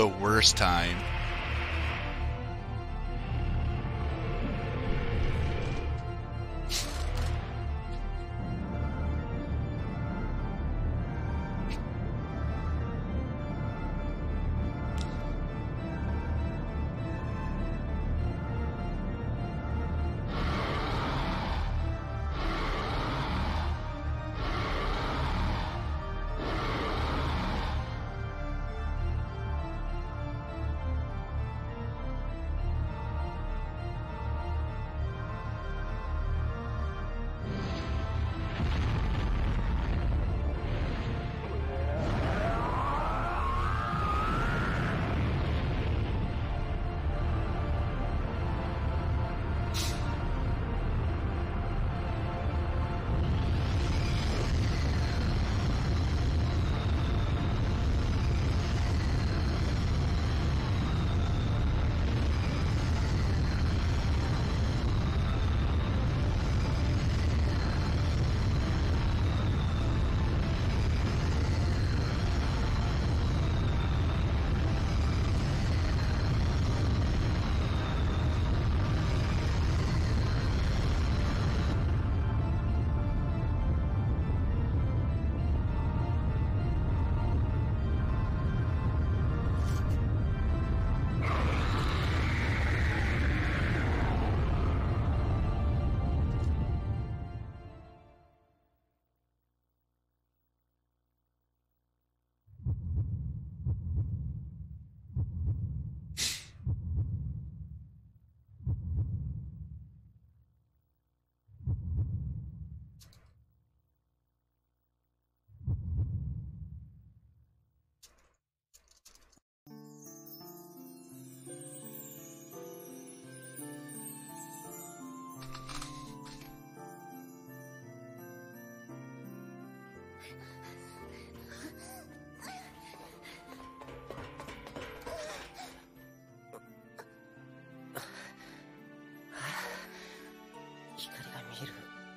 the worst time.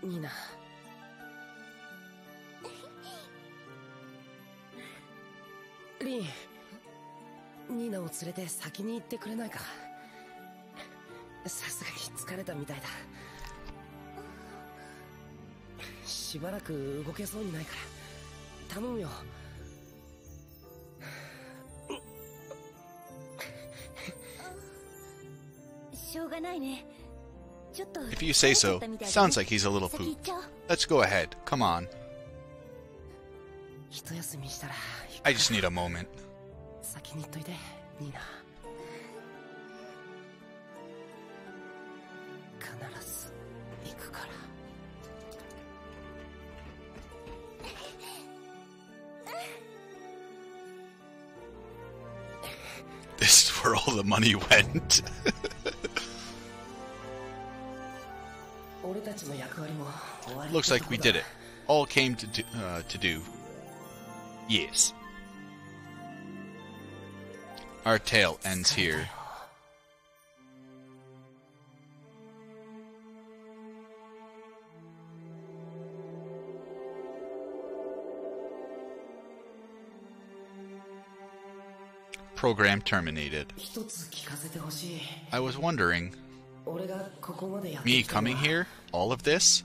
ニナ リンニーナを連れて先に行ってくれないか？さすがに疲れたみたいだ。しばらく動けそうにないから。頼むよ If you say so, sounds like he's a little poop. Let's go ahead. Come on. I just need a moment. This is where all the money went. Looks like we did it. All came to do, uh, to do. Yes. Our tale ends here. Program terminated. I was wondering, me coming here? All of this?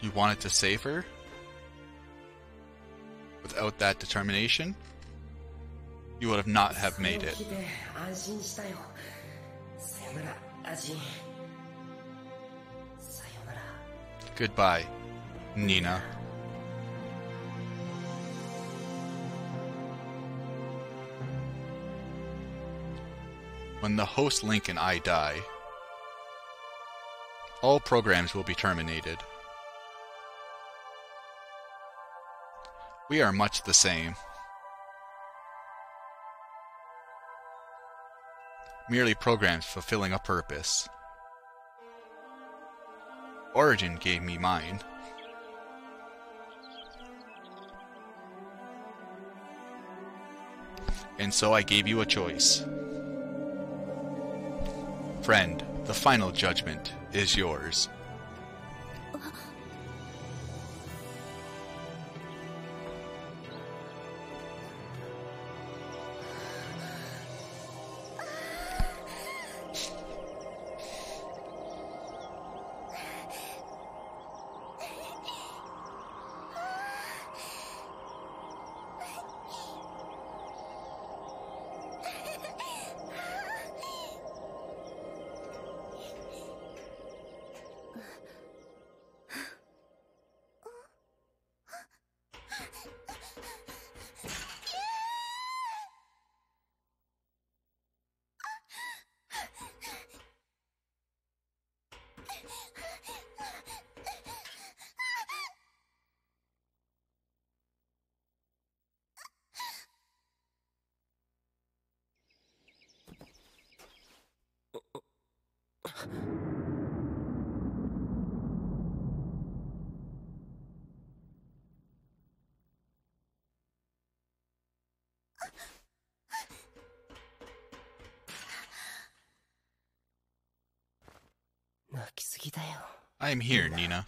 You wanted to save her? Without that determination? You would have not have made it. Goodbye, Nina. When the host Link and I die, all programs will be terminated. We are much the same. Merely programs fulfilling a purpose. Origin gave me mine. And so I gave you a choice. Friend, the final judgment is yours. Here, Nina.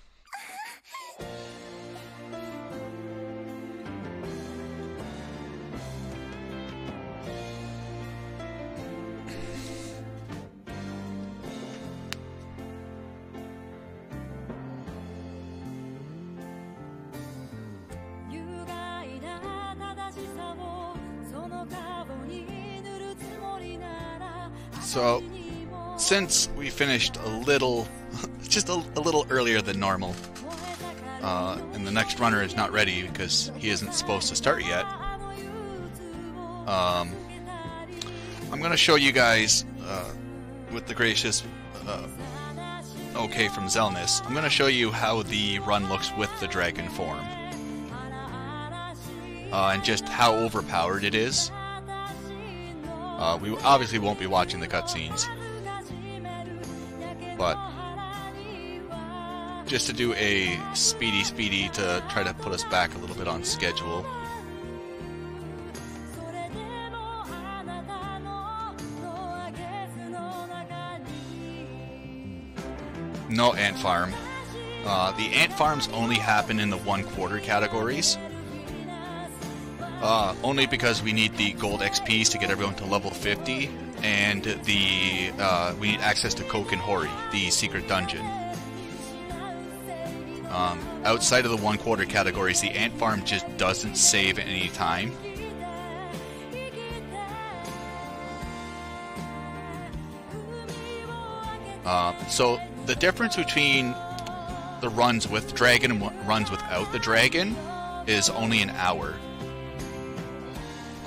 So, since we finished a little, just a, a little earlier than normal, uh, and the next runner is not ready because he isn't supposed to start yet, um, I'm going to show you guys, uh, with the gracious uh, okay from Zelnus, I'm going to show you how the run looks with the dragon form. Uh, and just how overpowered it is. Uh, we obviously won't be watching the cutscenes, just to do a speedy, speedy to try to put us back a little bit on schedule. No ant farm. Uh, the ant farms only happen in the one quarter categories. Uh, only because we need the gold XPs to get everyone to level 50, and the uh, we need access to Koken Hori, the secret dungeon. Um, outside of the one quarter categories, the ant farm just doesn't save any time. Uh, so the difference between the runs with dragon and runs without the dragon is only an hour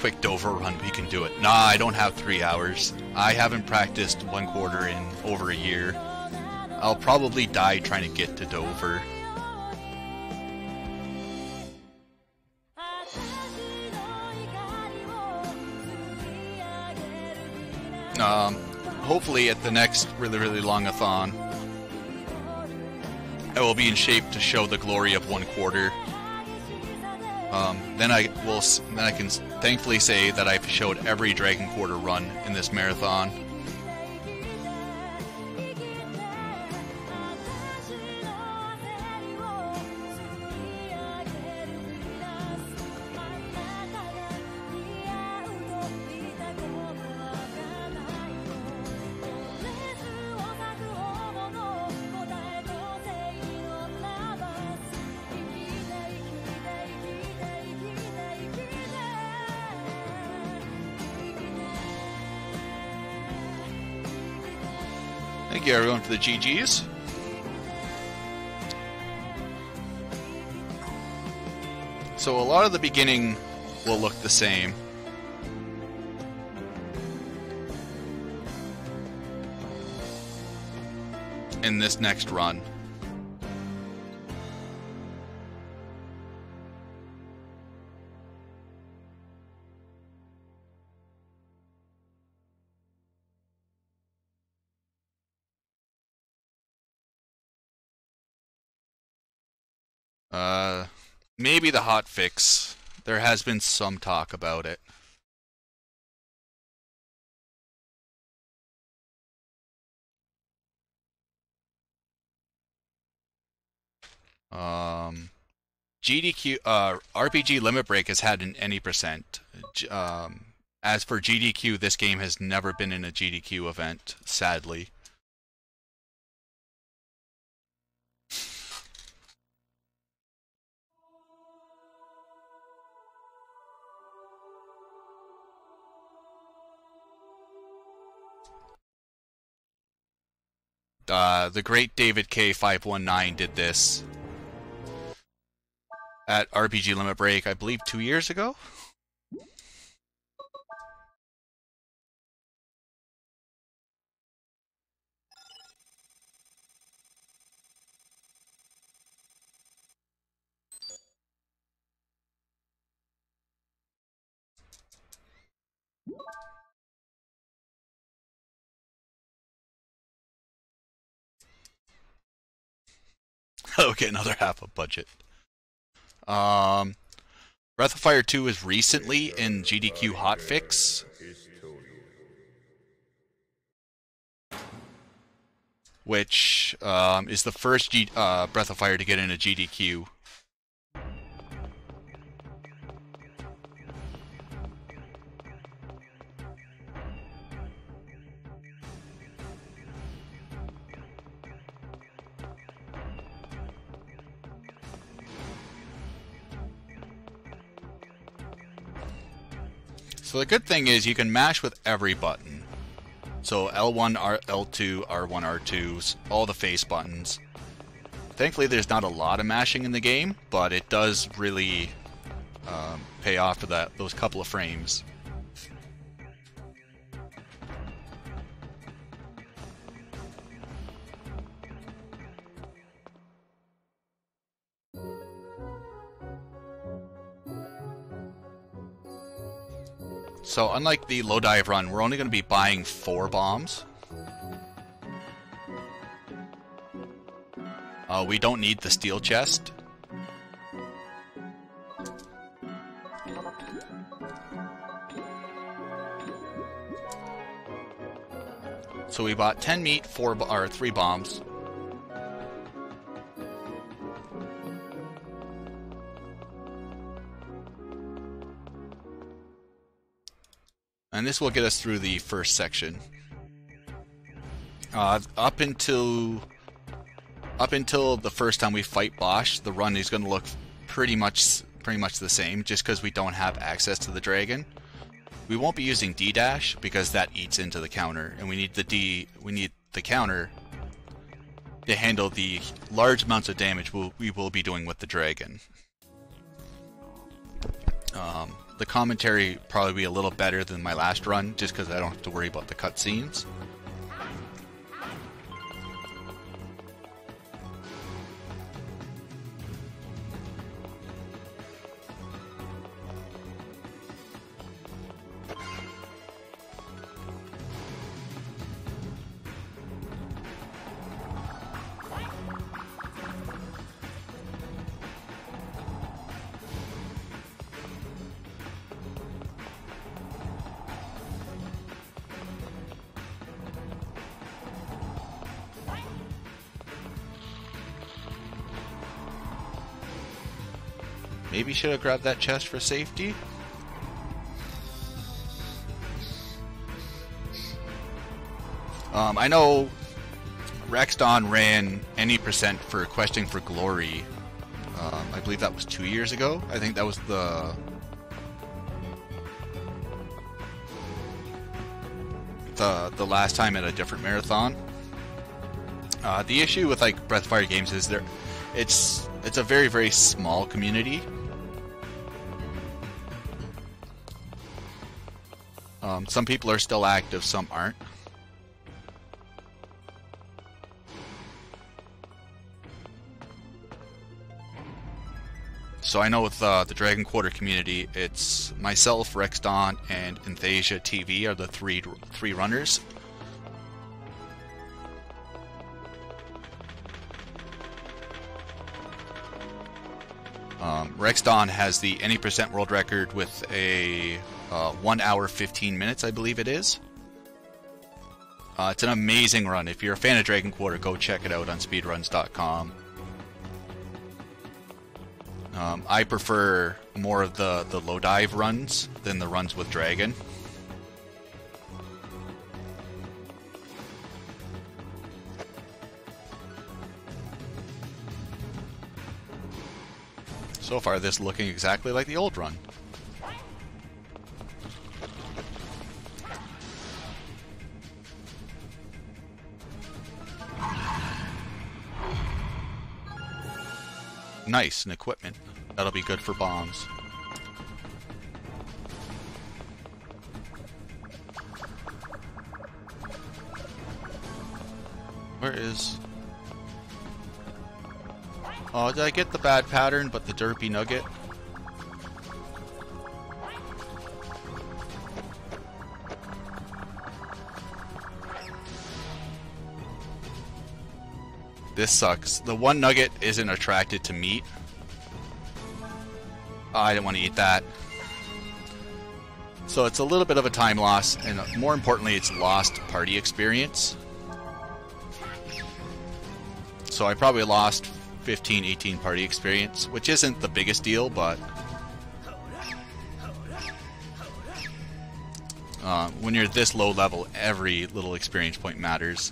quick Dover run, we can do it. Nah, I don't have three hours. I haven't practiced one quarter in over a year. I'll probably die trying to get to Dover. Um, hopefully at the next really, really long-a-thon, I will be in shape to show the glory of one quarter. Um, then I will. Then I can thankfully say that I've showed every Dragon Quarter run in this marathon. Everyone for the GGs. So a lot of the beginning will look the same. In this next run. maybe the hot fix. There has been some talk about it. Um, GDQ, uh, RPG Limit Break has had an any percent. Um, as for GDQ, this game has never been in a GDQ event, sadly. Uh, the great David K519 did this at RPG Limit Break, I believe two years ago. okay, another half a budget. Um, Breath of Fire 2 is recently in GDQ hotfix. Which um, is the first G uh, Breath of Fire to get in a GDQ. So the good thing is you can mash with every button. So L1, R, L2, R1, R2s, all the face buttons. Thankfully there's not a lot of mashing in the game, but it does really um, pay off for that those couple of frames. So unlike the low dive run, we're only going to be buying four bombs. Uh, we don't need the steel chest. So we bought 10 meat, 4 or 3 bombs. And this will get us through the first section. Uh, up until up until the first time we fight Bosch, the run is going to look pretty much pretty much the same, just because we don't have access to the dragon. We won't be using D dash because that eats into the counter, and we need the D we need the counter to handle the large amounts of damage we'll, we will be doing with the dragon. Um, the commentary probably be a little better than my last run, just because I don't have to worry about the cutscenes. Should have grabbed that chest for safety. Um, I know Rexdon ran any percent for questing for glory. Um, I believe that was two years ago. I think that was the the the last time at a different marathon. Uh, the issue with like Breath of Fire games is there, it's it's a very very small community. Um, some people are still active, some aren't. So I know with uh, the Dragon Quarter community, it's myself, Rexdon, and Enthasia TV are the three three runners. Um, Rexdon has the any percent world record with a uh, 1 hour 15 minutes, I believe it is. Uh, it's an amazing run. If you're a fan of Dragon Quarter, go check it out on speedruns.com. Um, I prefer more of the, the low dive runs than the runs with Dragon. So far, this looking exactly like the old run. Nice, and equipment. That'll be good for bombs. Where is... Oh, did I get the bad pattern, but the derpy nugget? This sucks. The one nugget isn't attracted to meat. Oh, I didn't want to eat that. So it's a little bit of a time loss, and more importantly, it's lost party experience. So I probably lost 15, 18 party experience, which isn't the biggest deal, but... Uh, when you're this low level, every little experience point matters.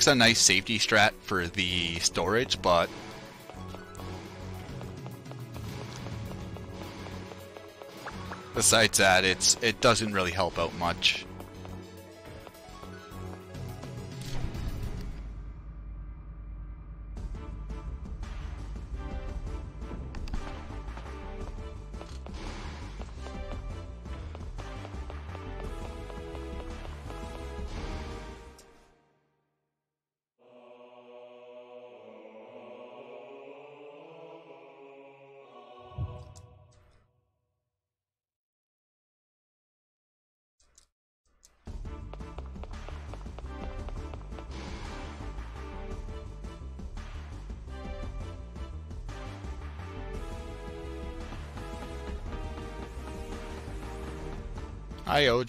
Kick's a nice safety strat for the storage, but besides that, it's it doesn't really help out much.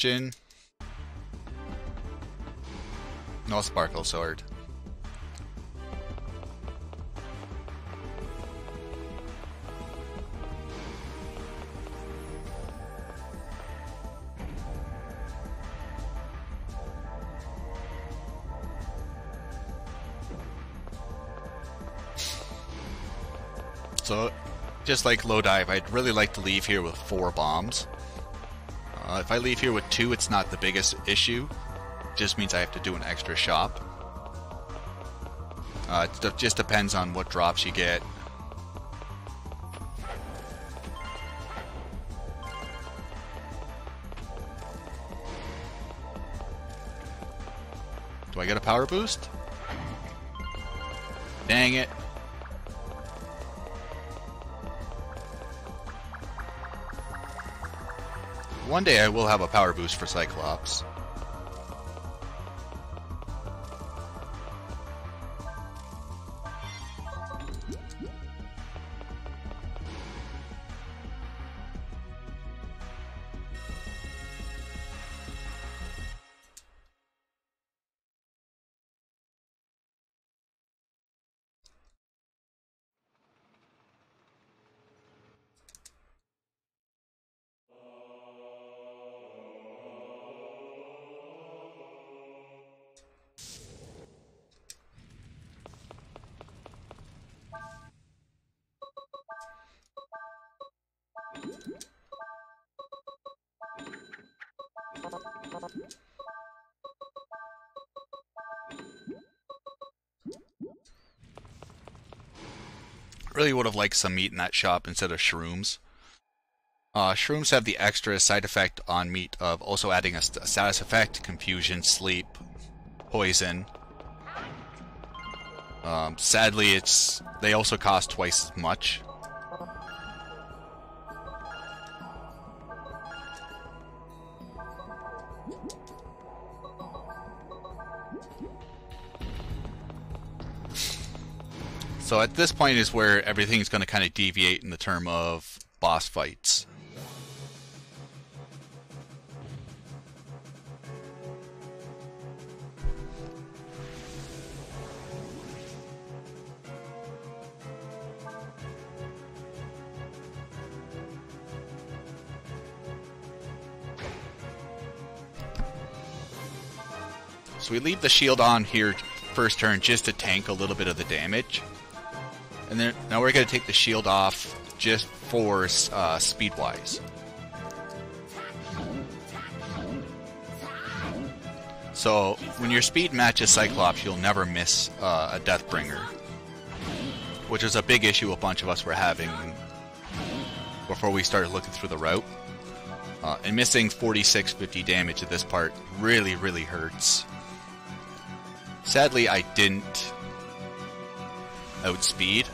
Ojin. No sparkle sword. So, just like low dive, I'd really like to leave here with four bombs. Uh, if I leave here with two, it's not the biggest issue. It just means I have to do an extra shop. Uh, it just depends on what drops you get. Do I get a power boost? Dang it. One day I will have a power boost for Cyclops. Really would have liked some meat in that shop instead of shrooms. Uh, shrooms have the extra side effect on meat of also adding a, st a status effect, confusion, sleep, poison. Um, sadly, it's they also cost twice as much. So at this point is where everything's going to kind of deviate in the term of boss fights. So we leave the shield on here first turn just to tank a little bit of the damage. And then now we're going to take the shield off just for uh, speed-wise. So when your speed matches Cyclops, you'll never miss uh, a Deathbringer. Which is a big issue a bunch of us were having before we started looking through the route. Uh, and missing 4650 damage at this part really, really hurts. Sadly, I didn't outspeed.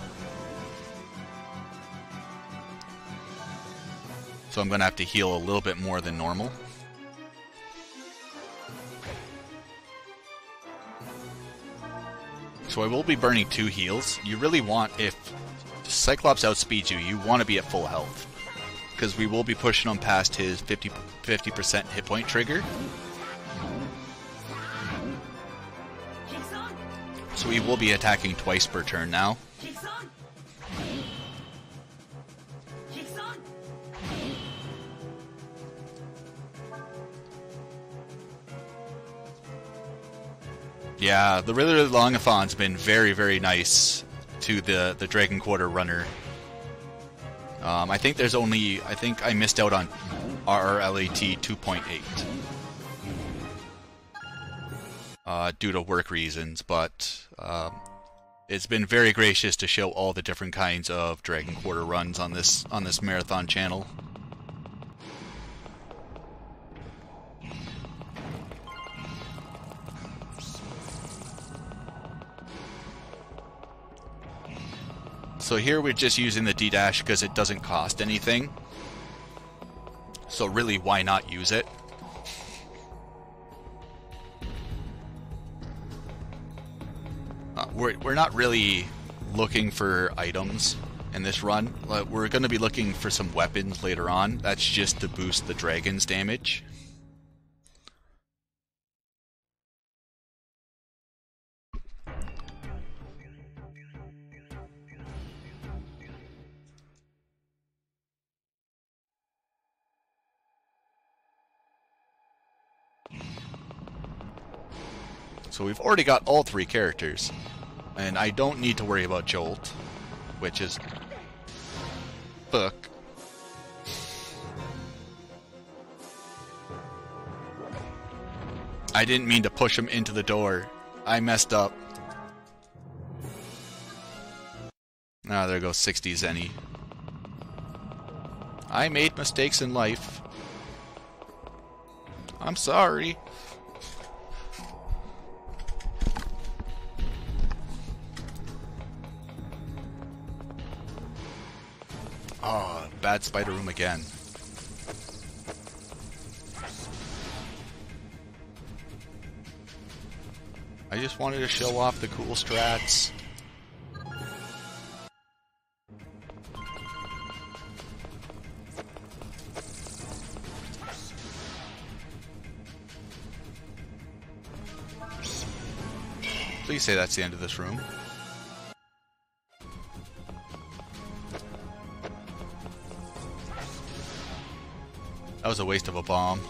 So I'm going to have to heal a little bit more than normal. So I will be burning two heals. You really want, if Cyclops outspeeds you, you want to be at full health. Because we will be pushing him past his 50, 50% hit point trigger. So we will be attacking twice per turn now. Yeah, the Riddler Longathon's been very, very nice to the, the Dragon Quarter runner. Um, I think there's only, I think I missed out on RRLAT 2.8 uh, due to work reasons, but um, it's been very gracious to show all the different kinds of Dragon Quarter runs on this on this marathon channel. So here we're just using the D-dash because it doesn't cost anything. So really, why not use it? Uh, we're, we're not really looking for items in this run. We're going to be looking for some weapons later on. That's just to boost the dragon's damage. So we've already got all three characters. And I don't need to worry about Jolt, which is... Fuck. I didn't mean to push him into the door. I messed up. Ah, there goes 60 Zenny. I made mistakes in life. I'm sorry. Bad spider room again. I just wanted to show off the cool strats. Please say that's the end of this room. That was a waste of a bomb.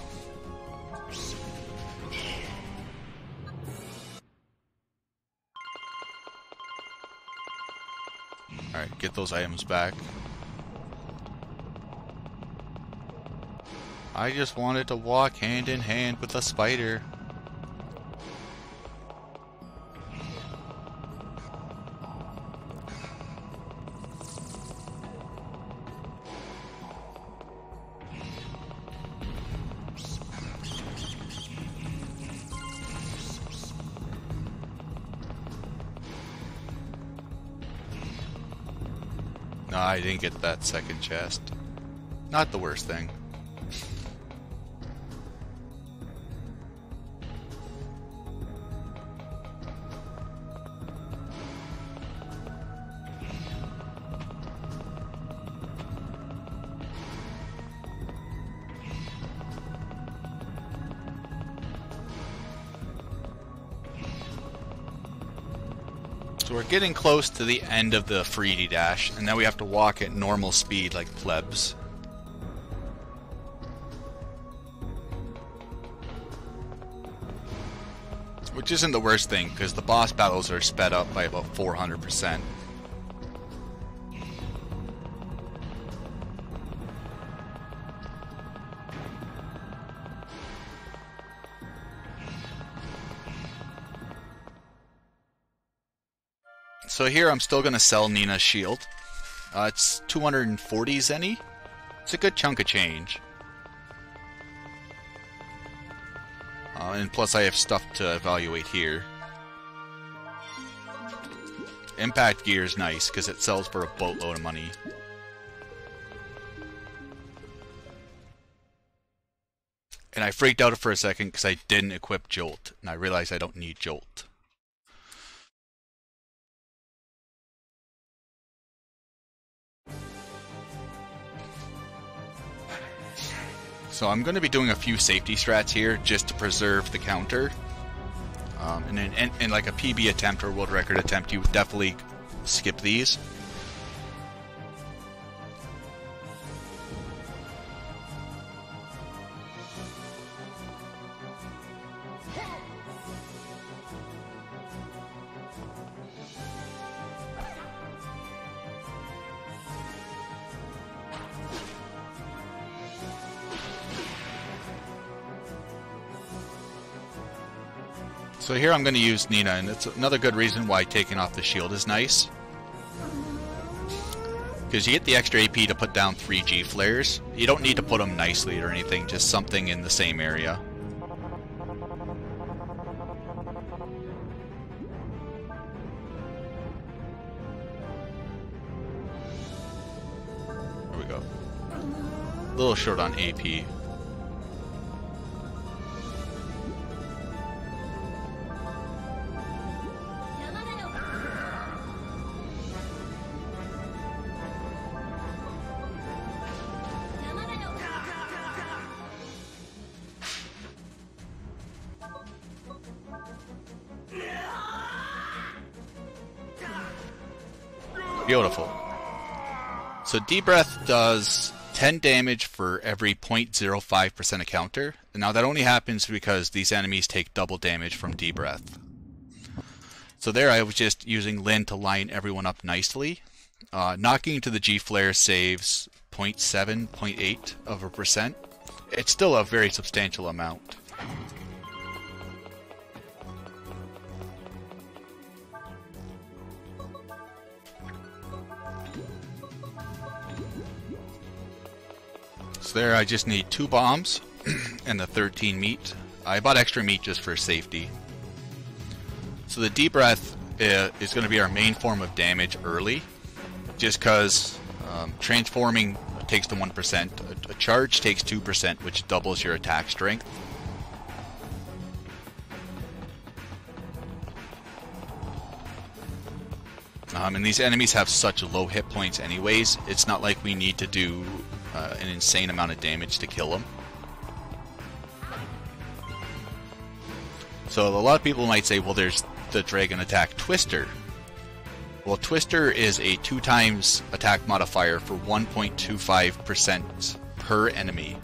Alright, get those items back. I just wanted to walk hand in hand with a spider. Get that second chest. Not the worst thing. Getting close to the end of the Freedy Dash, and now we have to walk at normal speed like plebs. Which isn't the worst thing, because the boss battles are sped up by about 400%. So here I'm still going to sell Nina's shield. Uh, it's 240 zenny. It's a good chunk of change. Uh, and plus I have stuff to evaluate here. Impact gear is nice because it sells for a boatload of money. And I freaked out for a second because I didn't equip Jolt, and I realized I don't need Jolt. So I'm going to be doing a few safety strats here just to preserve the counter. Um, and in, like a PB attempt or world record attempt, you would definitely skip these. Here I'm going to use Nina, and it's another good reason why taking off the shield is nice. Because you get the extra AP to put down 3 G-flares. You don't need to put them nicely or anything, just something in the same area. There we go. A little short on AP. So deep Breath does 10 damage for every 0.05% of counter. Now that only happens because these enemies take double damage from deep Breath. So there I was just using Lin to line everyone up nicely. Uh, knocking into the G Flare saves 0.7, 0.8 of a percent. It's still a very substantial amount. So there I just need two bombs and the 13 meat. I bought extra meat just for safety. So the deep breath uh, is going to be our main form of damage early, just because um, transforming takes the 1%. A, a charge takes 2%, which doubles your attack strength. Um, and these enemies have such low hit points anyways, it's not like we need to do uh, an insane amount of damage to kill them. So a lot of people might say, well, there's the dragon attack Twister. Well, Twister is a two times attack modifier for 1.25% per enemy.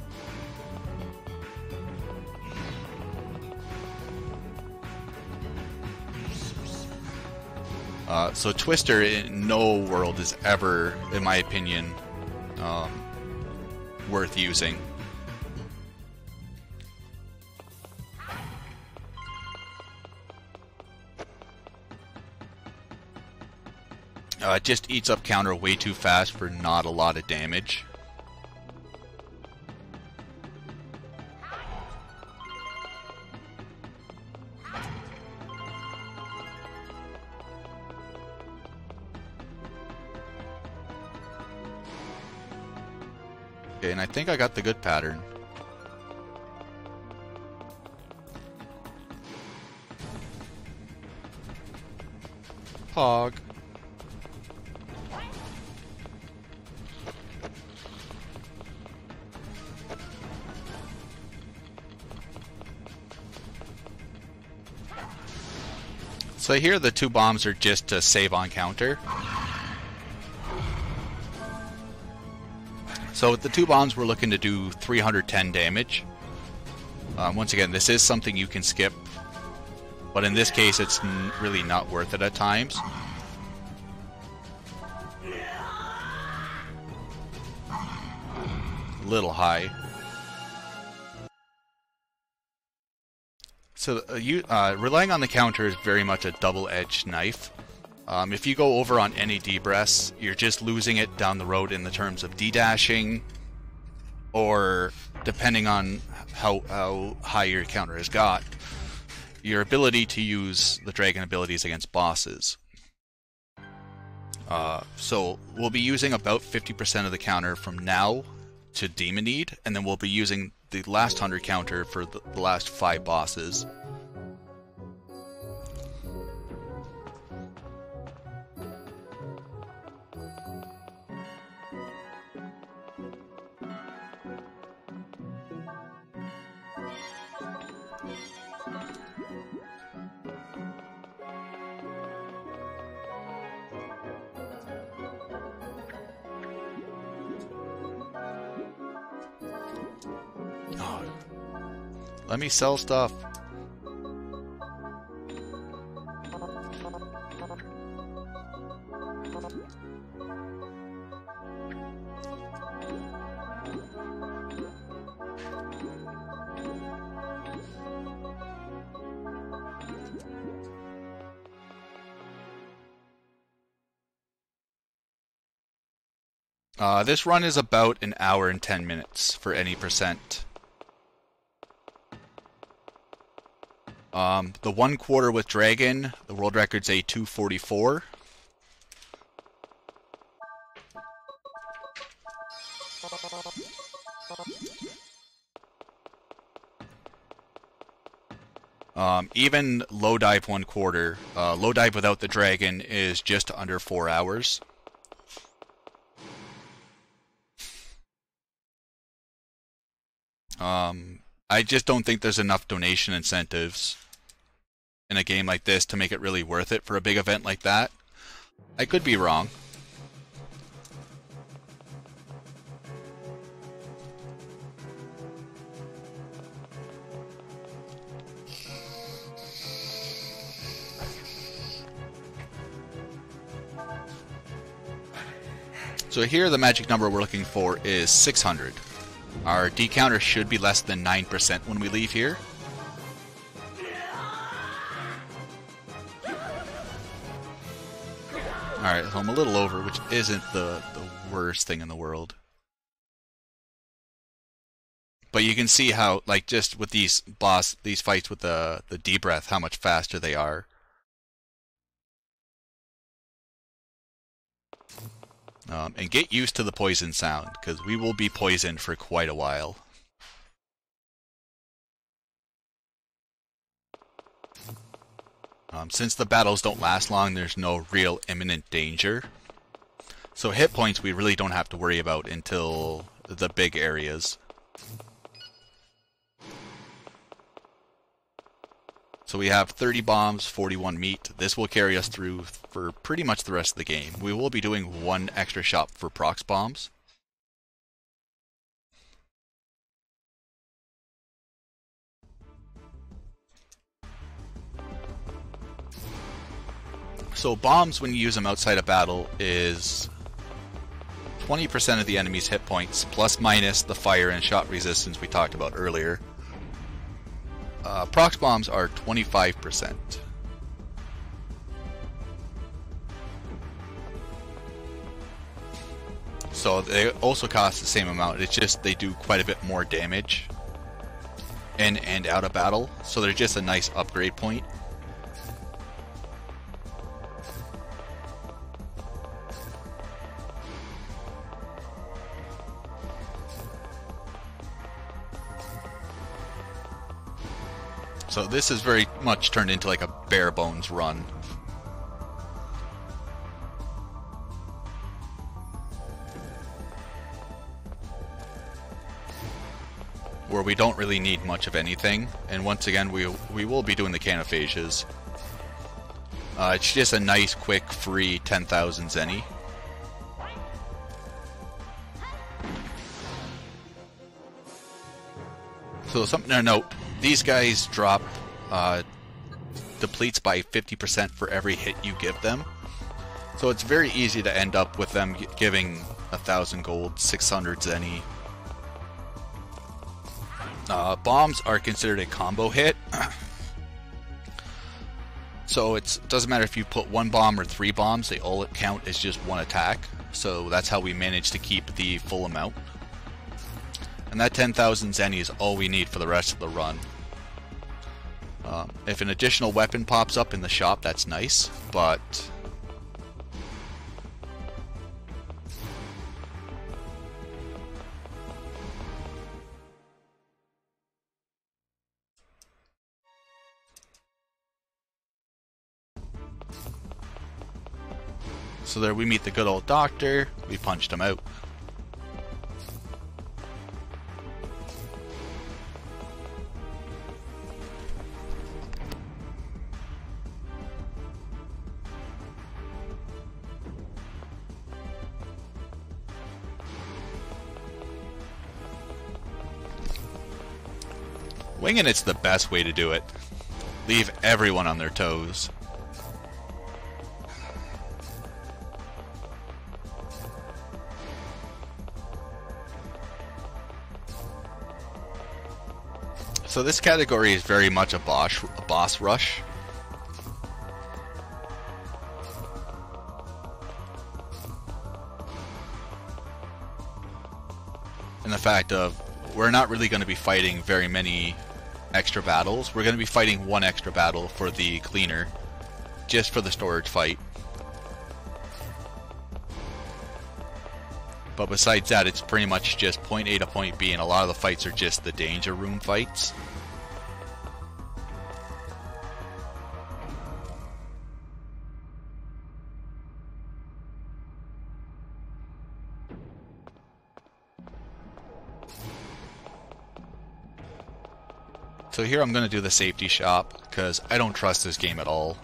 Uh, so Twister in no world is ever, in my opinion, um, worth using. Uh, it just eats up counter way too fast for not a lot of damage. Think I got the good pattern. Hog. So here the two bombs are just to save on counter. So with the two bombs we're looking to do 310 damage. Um, once again, this is something you can skip, but in this case it's really not worth it at times. A little high. So uh, you uh, relying on the counter is very much a double-edged knife. Um, if you go over on any D-breaths, you're just losing it down the road in the terms of D-dashing, or depending on how, how high your counter has got, your ability to use the dragon abilities against bosses. Uh, so we'll be using about 50% of the counter from now to Demon Need, and then we'll be using the last 100 counter for the, the last 5 bosses. Let me sell stuff. Uh, this run is about an hour and 10 minutes for any percent. Um, the one quarter with Dragon, the world record's a 244. Um, even low dive one quarter, uh, low dive without the dragon is just under four hours. Um, I just don't think there's enough donation incentives in a game like this to make it really worth it for a big event like that. I could be wrong. So here the magic number we're looking for is 600. Our D counter should be less than 9% when we leave here. Alright, so I'm a little over, which isn't the, the worst thing in the world. But you can see how, like, just with these boss, these fights with the, the D-breath, how much faster they are. Um, and get used to the poison sound, because we will be poisoned for quite a while. Um, since the battles don't last long, there's no real imminent danger. So hit points we really don't have to worry about until the big areas. So we have 30 bombs, 41 meat. This will carry us through for pretty much the rest of the game. We will be doing one extra shop for prox bombs. So bombs, when you use them outside a battle, is 20% of the enemy's hit points, plus minus the fire and shot resistance we talked about earlier. Uh, prox bombs are 25%. So they also cost the same amount, it's just they do quite a bit more damage in and out of battle, so they're just a nice upgrade point. So this is very much turned into like a bare bones run. Where we don't really need much of anything, and once again we we will be doing the canophages. Uh, it's just a nice, quick, free 10,000 zenny. So something to note, these guys drop uh, depletes by 50% for every hit you give them. So it's very easy to end up with them giving a thousand gold, 600 zenny. Uh, bombs are considered a combo hit. so it doesn't matter if you put one bomb or three bombs, they all count as just one attack. So that's how we manage to keep the full amount. And that 10,000 zenny is all we need for the rest of the run. Uh, if an additional weapon pops up in the shop, that's nice, but... So there we meet the good old doctor, we punched him out. Winging it's the best way to do it. Leave everyone on their toes. So this category is very much a boss, a boss rush. And the fact of we're not really going to be fighting very many extra battles. We're going to be fighting one extra battle for the cleaner, just for the storage fight. But besides that, it's pretty much just point A to point B, and a lot of the fights are just the danger room fights. So here I'm going to do the safety shop, because I don't trust this game at all.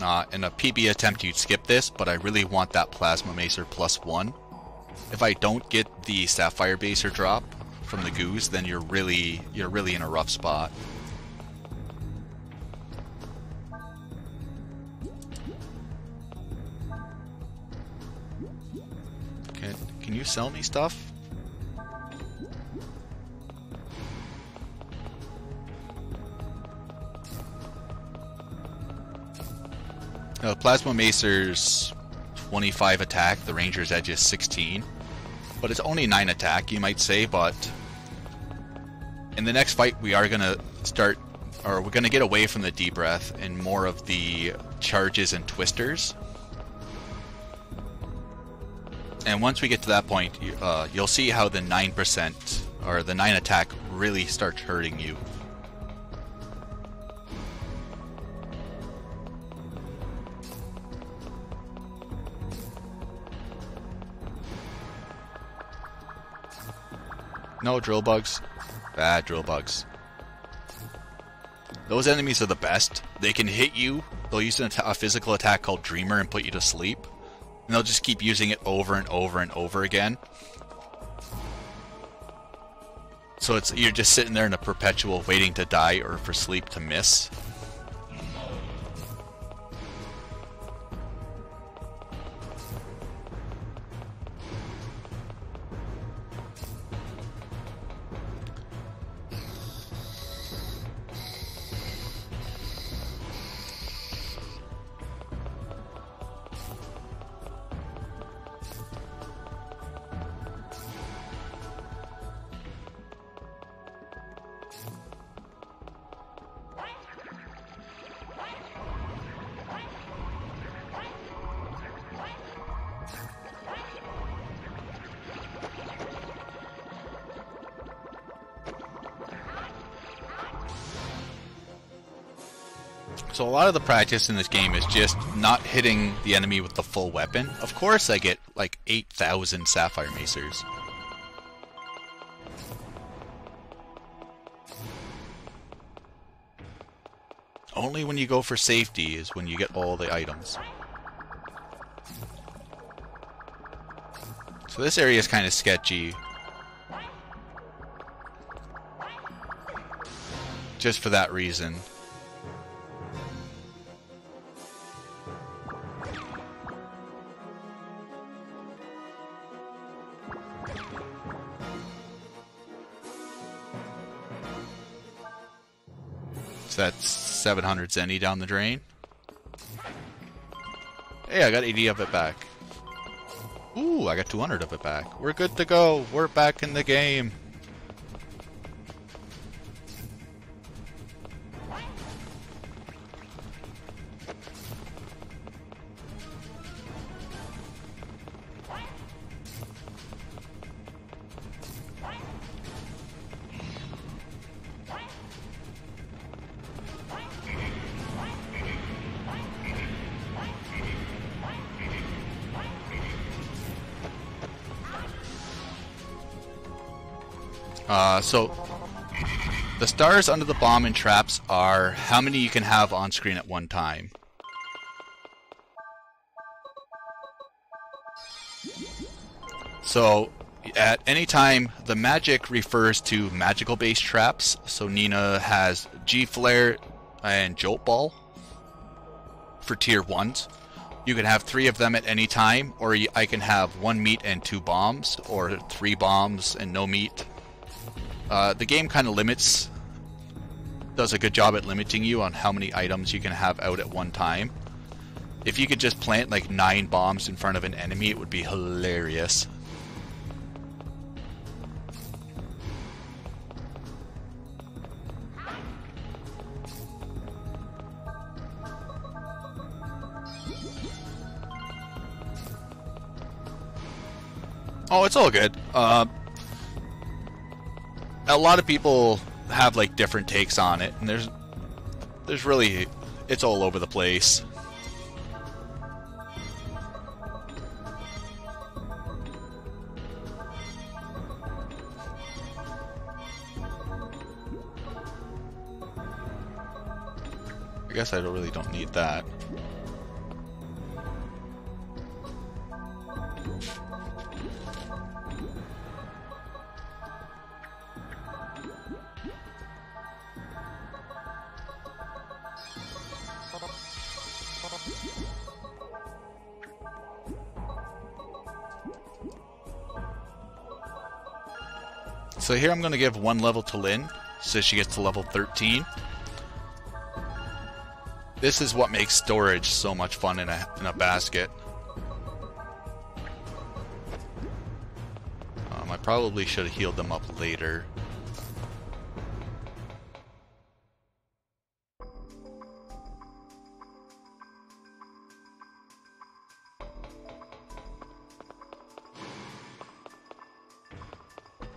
Uh, in a PB attempt you'd skip this, but I really want that Plasma Macer plus one. If I don't get the Sapphire Baser drop from the Goose, then you're really, you're really in a rough spot. Can, can you sell me stuff? Plasma Macer's 25 attack, the Ranger's Edge is 16. But it's only 9 attack, you might say, but... In the next fight, we are going to start... Or we're going to get away from the D-breath and more of the charges and twisters. And once we get to that point, uh, you'll see how the 9% or the 9 attack really starts hurting you. No drill bugs. Bad drill bugs. Those enemies are the best. They can hit you. They'll use a physical attack called Dreamer and put you to sleep. And they'll just keep using it over and over and over again. So it's you're just sitting there in a perpetual waiting to die or for sleep to miss. Lot of the practice in this game is just not hitting the enemy with the full weapon. Of course I get like 8,000 Sapphire Macers. Only when you go for safety is when you get all the items. So this area is kind of sketchy. Just for that reason. 700 Zenny down the drain. Hey, I got 80 of it back. Ooh, I got 200 of it back. We're good to go. We're back in the game. Uh, so, the stars under the bomb and traps are how many you can have on screen at one time. So, at any time, the magic refers to magical based traps. So, Nina has G Flare and Jolt Ball for tier 1s. You can have three of them at any time, or I can have one meat and two bombs, or three bombs and no meat. Uh, the game kind of limits, does a good job at limiting you on how many items you can have out at one time. If you could just plant like nine bombs in front of an enemy, it would be hilarious. Oh, it's all good. Uh, a lot of people have like different takes on it, and there's there's really it's all over the place. I guess I don't really don't need that. So here I'm going to give one level to Lin, so she gets to level 13. This is what makes storage so much fun in a, in a basket. Um, I probably should have healed them up later.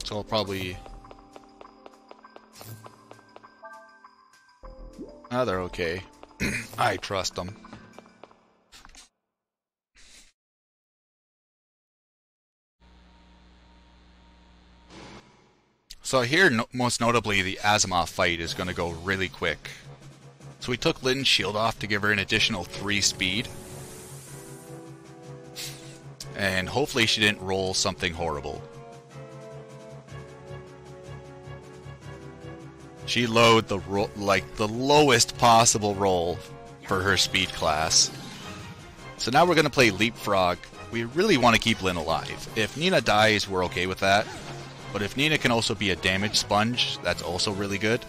So I'll probably... Ah, they're okay. I trust them. So here, no most notably, the Asimov fight is going to go really quick. So we took Lin's shield off to give her an additional 3 speed. And hopefully she didn't roll something horrible. She lowered the ro like the lowest possible roll for her speed class. So now we're going to play Leapfrog. We really want to keep Lin alive. If Nina dies, we're okay with that. But if Nina can also be a damage sponge, that's also really good.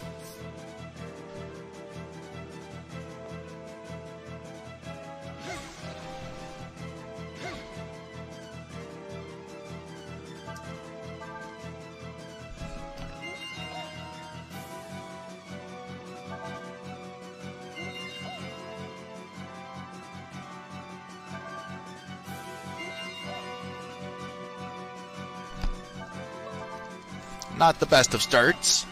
Not the best of starts.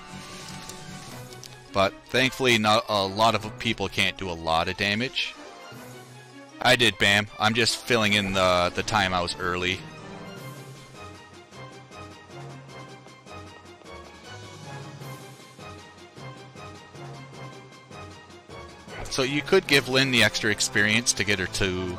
But thankfully, not a lot of people can't do a lot of damage. I did, Bam. I'm just filling in the, the time I was early. So you could give Lin the extra experience to get her to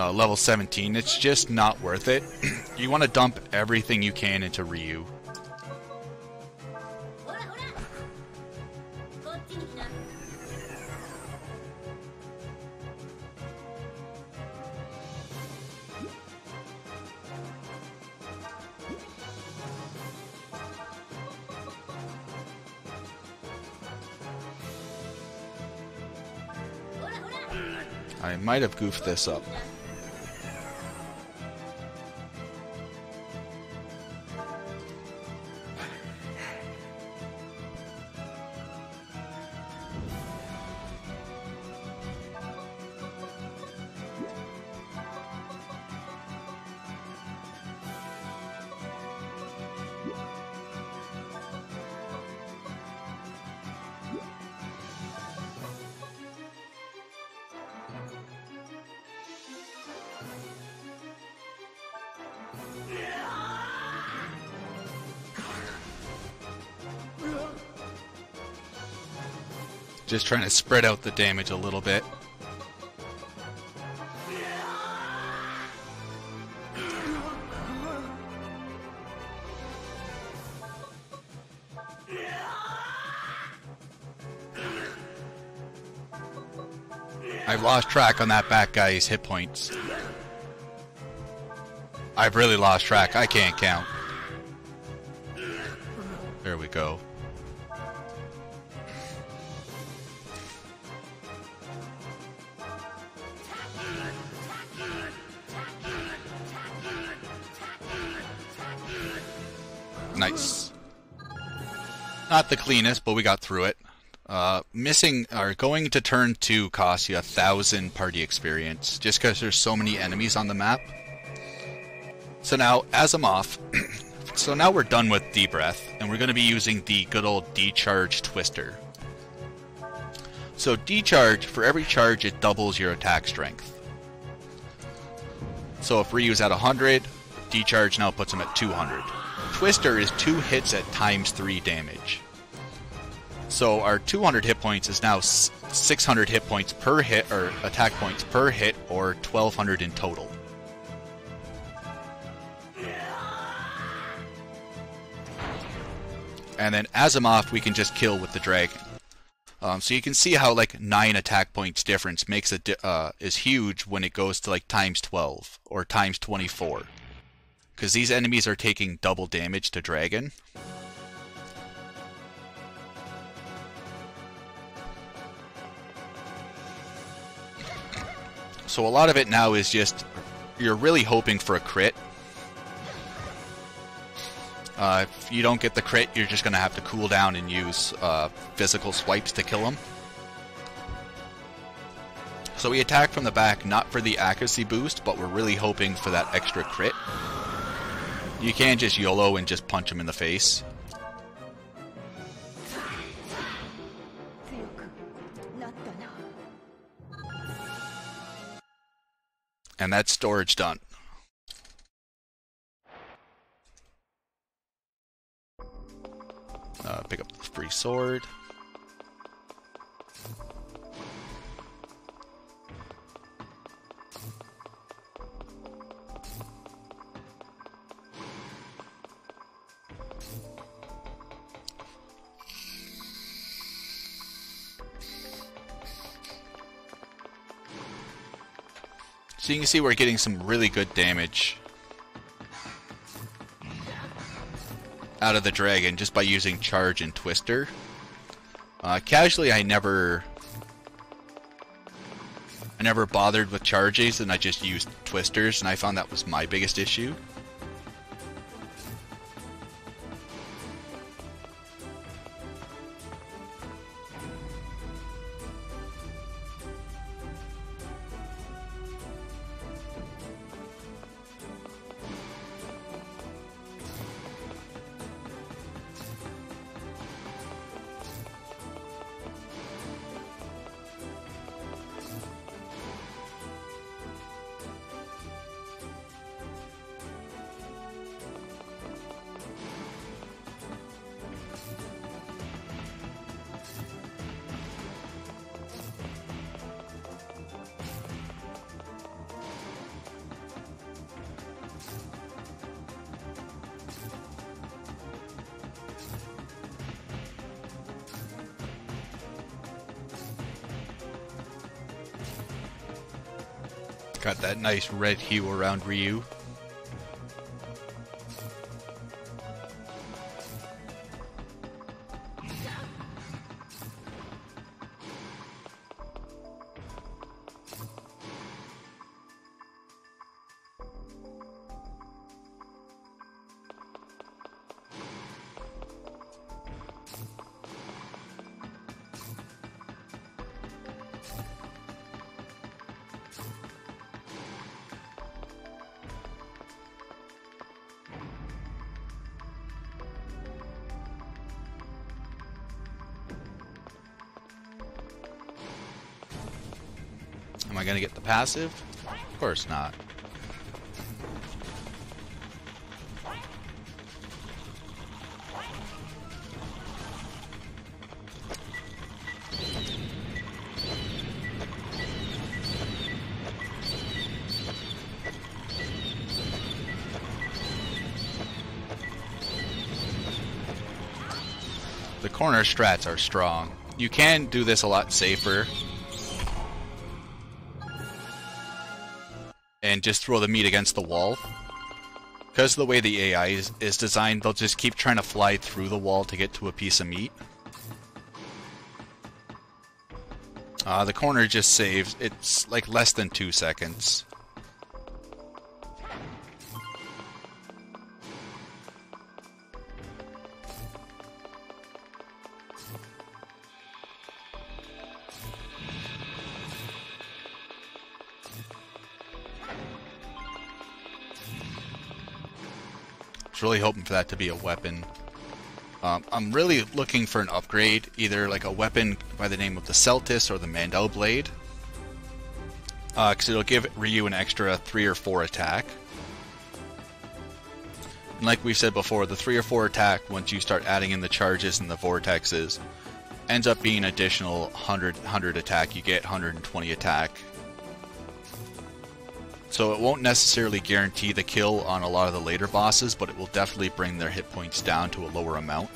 no, level 17. It's just not worth it. you want to dump everything you can into Ryu. I might have goofed this up. Just trying to spread out the damage a little bit. I've lost track on that back guy's hit points. I've really lost track. I can't count. There we go. Not the cleanest, but we got through it. Uh, missing or going to turn two costs you a thousand party experience just because there's so many enemies on the map. So now, as I'm off, so now we're done with D breath, and we're going to be using the good old D charge twister. So D charge for every charge it doubles your attack strength. So if Ryu's at 100, D charge now puts him at 200. Twister is two hits at times three damage. So our 200 hit points is now 600 hit points per hit, or attack points per hit, or 1200 in total. And then Asimov we can just kill with the dragon. Um, so you can see how like nine attack points difference makes it uh, is huge when it goes to like times 12 or times 24, because these enemies are taking double damage to dragon. So a lot of it now is just you're really hoping for a crit. Uh, if you don't get the crit, you're just going to have to cool down and use uh, physical swipes to kill him. So we attack from the back, not for the accuracy boost, but we're really hoping for that extra crit. You can't just YOLO and just punch him in the face. And that's storage done. Uh, pick up the free sword. So you can see we're getting some really good damage out of the dragon just by using charge and twister. Uh, casually, I never, I never bothered with charges, and I just used twisters, and I found that was my biggest issue. Nice red hue around Ryu. Passive? Of course not. The corner strats are strong. You can do this a lot safer and just throw the meat against the wall. Because the way the AI is, is designed, they'll just keep trying to fly through the wall to get to a piece of meat. Uh, the corner just saves. It's like less than two seconds. Really hoping for that to be a weapon. Um, I'm really looking for an upgrade, either like a weapon by the name of the Celtis or the Mandel Blade. Because uh, it'll give Ryu an extra 3 or 4 attack. And like we said before, the 3 or 4 attack, once you start adding in the charges and the vortexes, ends up being additional 100, 100 attack. You get 120 attack so it won't necessarily guarantee the kill on a lot of the later bosses, but it will definitely bring their hit points down to a lower amount.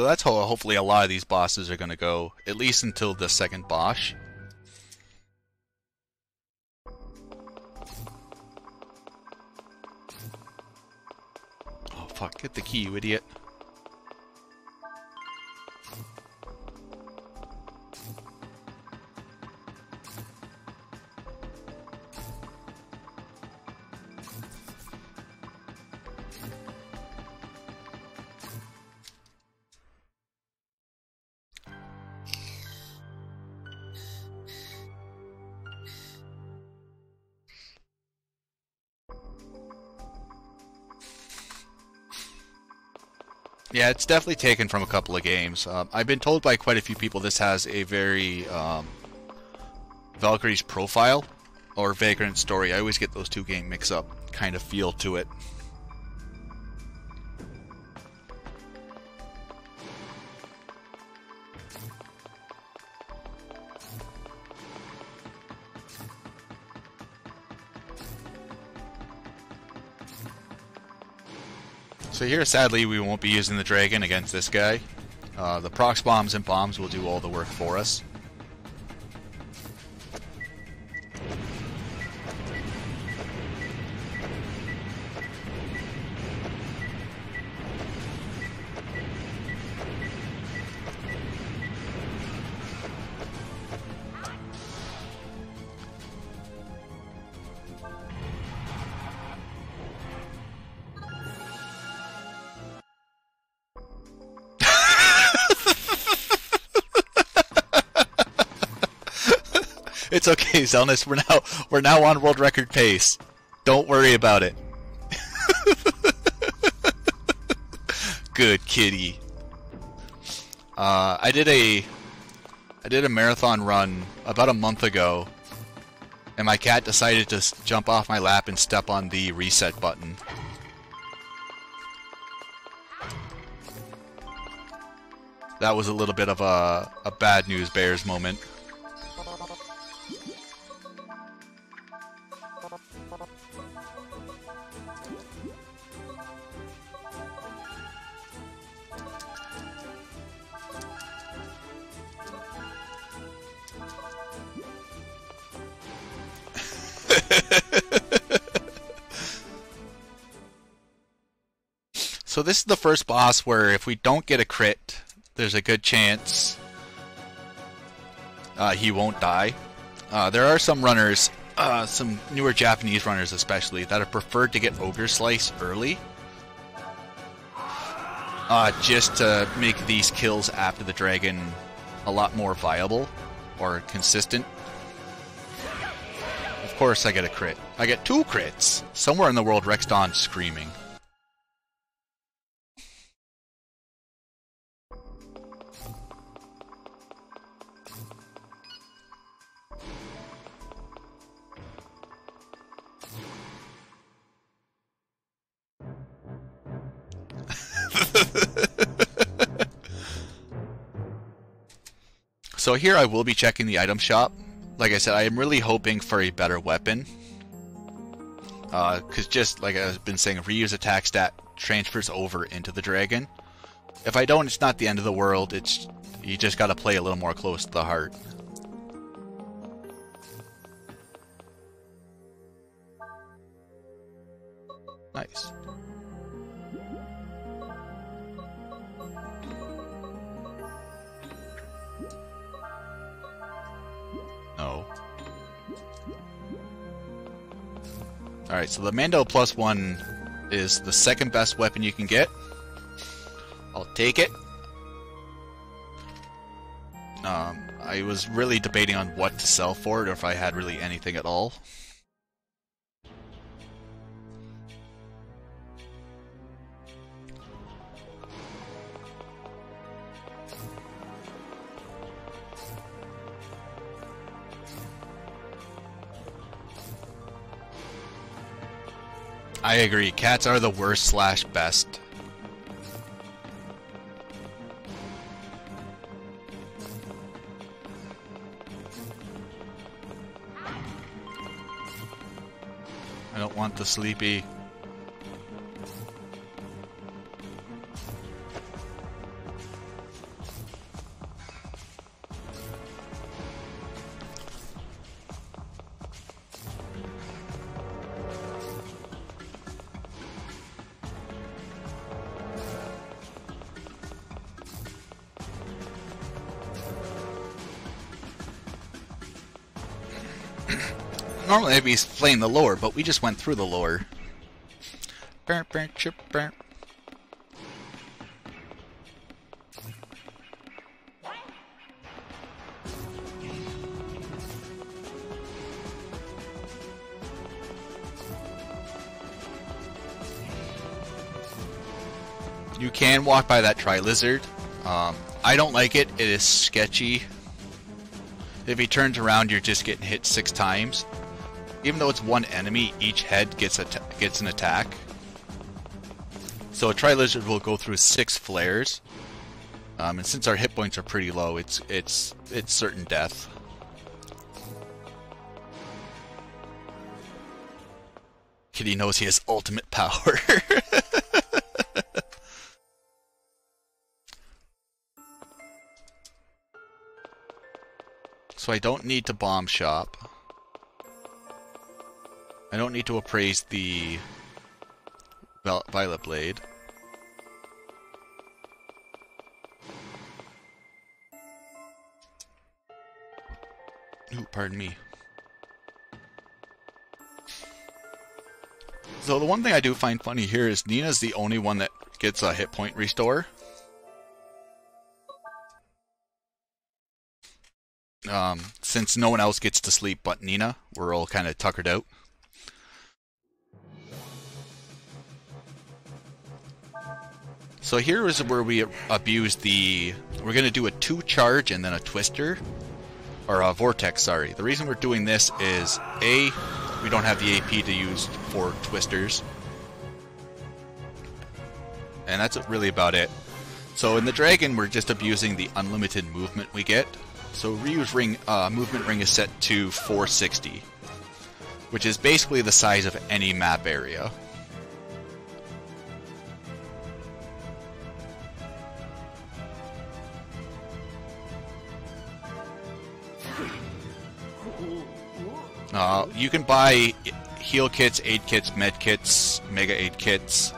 So that's how hopefully a lot of these bosses are going to go, at least until the second boss. Oh fuck, get the key, you idiot. It's definitely taken from a couple of games. Um, I've been told by quite a few people this has a very um, Valkyrie's profile or Vagrant story. I always get those two game mix up kind of feel to it. So here, sadly, we won't be using the dragon against this guy. Uh, the prox bombs and bombs will do all the work for us. It's okay, Zelnus. We're now we're now on world record pace. Don't worry about it. Good kitty. Uh, I did a I did a marathon run about a month ago, and my cat decided to jump off my lap and step on the reset button. That was a little bit of a, a bad news bears moment. So this is the first boss where if we don't get a crit, there's a good chance uh, he won't die. Uh, there are some runners, uh, some newer Japanese runners especially, that have preferred to get Ogre Slice early. Uh, just to make these kills after the dragon a lot more viable or consistent. Of course I get a crit. I get two crits. Somewhere in the world Rex Dawn's screaming. So here I will be checking the item shop. Like I said, I am really hoping for a better weapon. Uh, because just like I've been saying, Ryu's attack stat transfers over into the dragon. If I don't, it's not the end of the world. It's you just got to play a little more close to the heart. Nice. Alright, so the Mando plus one is the second best weapon you can get. I'll take it. Um, I was really debating on what to sell for it, or if I had really anything at all. I agree. Cats are the worst slash best. I don't want the sleepy. I'd be playing the lore, but we just went through the lore. Burr, burr, chirp, burr. You can walk by that tri-lizard. Um, I don't like it. It is sketchy. If he turns around, you're just getting hit six times. Even though it's one enemy, each head gets a gets an attack. So a tri-lizard will go through six flares. Um, and since our hit points are pretty low, it's it's it's certain death. Kitty knows he has ultimate power. so I don't need to bomb shop. I don't need to appraise the Violet Blade. Ooh, pardon me. So the one thing I do find funny here is Nina's the only one that gets a hit point restore. Um, since no one else gets to sleep but Nina, we're all kind of tuckered out. So here is where we abuse the... We're going to do a two charge and then a twister. Or a vortex, sorry. The reason we're doing this is, A, we don't have the AP to use for twisters. And that's really about it. So in the dragon, we're just abusing the unlimited movement we get. So Ryu's ring, uh, movement ring is set to 460, which is basically the size of any map area. Uh, you can buy heal kits, aid kits, med kits, mega aid kits.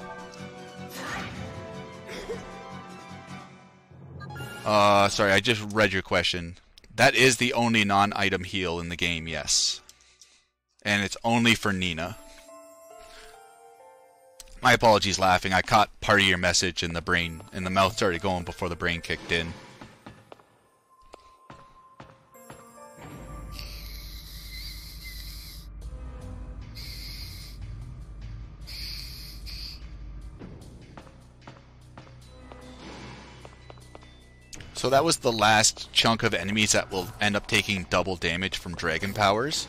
Uh, sorry, I just read your question. That is the only non-item heal in the game, yes. And it's only for Nina. My apologies laughing. I caught part of your message and the brain and the mouth started going before the brain kicked in. So that was the last chunk of enemies that will end up taking double damage from dragon powers.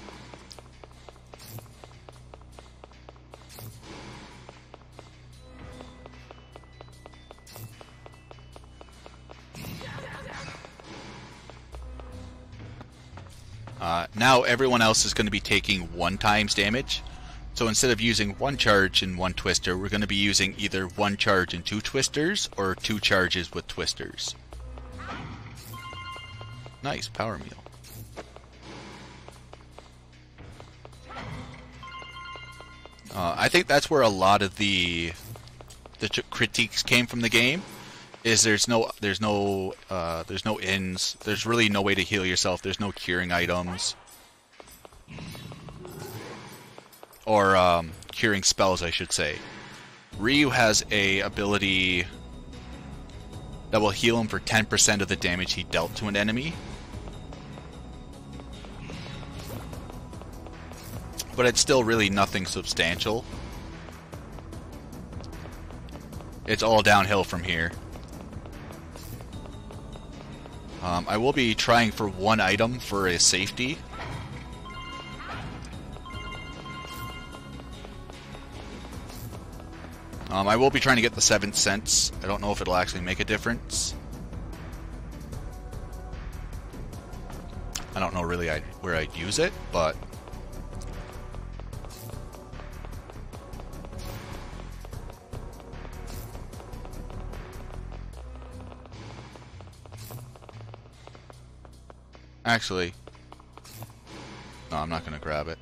Uh, now everyone else is going to be taking one times damage. So instead of using one charge and one twister, we're going to be using either one charge and two twisters, or two charges with twisters. Nice, power meal. Uh, I think that's where a lot of the the critiques came from the game. Is there's no there's no uh, there's no ins. There's really no way to heal yourself. There's no curing items or um, curing spells, I should say. Ryu has a ability that will heal him for 10% of the damage he dealt to an enemy. But it's still really nothing substantial. It's all downhill from here. Um, I will be trying for one item for a safety. Um, I will be trying to get the 7th sense. I don't know if it'll actually make a difference. I don't know really where I'd use it, but Actually, no, I'm not going to grab it.